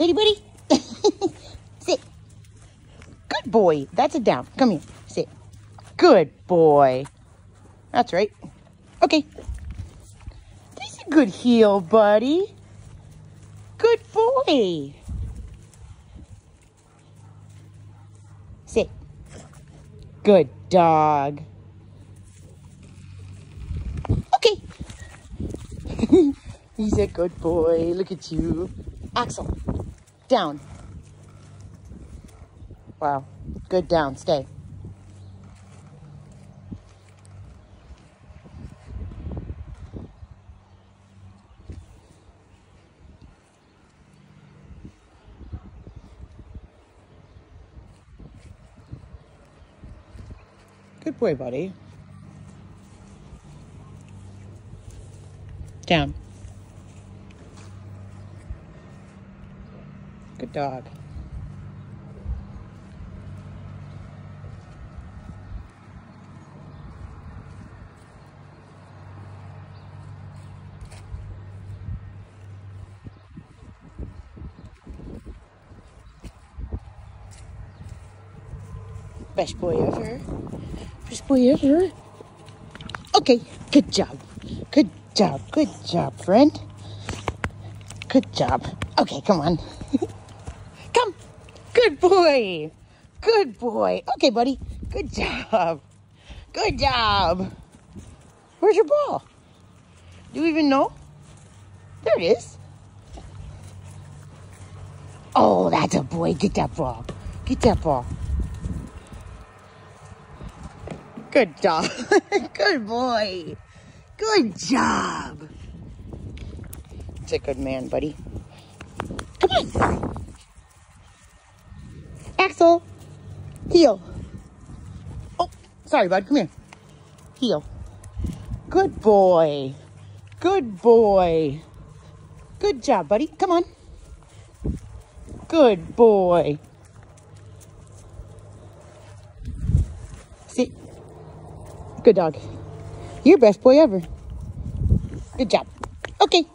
Ready, buddy? Sit. Good boy. That's a down. Come here. Sit. Good boy. That's right. Okay. That's a good heel, buddy. Good boy. Sit. Good dog. Okay. He's a good boy. Look at you. Axel. Down. Wow. Good down. Stay. Good boy, buddy. Down. Good dog. Best boy ever. Best boy ever. Okay, good job. Good job. Good job, friend. Good job. Okay, come on. Good boy. Good boy. Okay, buddy. Good job. Good job. Where's your ball? Do you even know? There it is. Oh, that's a boy. Get that ball. Get that ball. Good job. good boy. Good job. It's a good man, buddy. Come on. Axel. Heel. Oh, sorry, bud. Come here. Heel. Good boy. Good boy. Good job, buddy. Come on. Good boy. Sit. Good dog. You're best boy ever. Good job. Okay.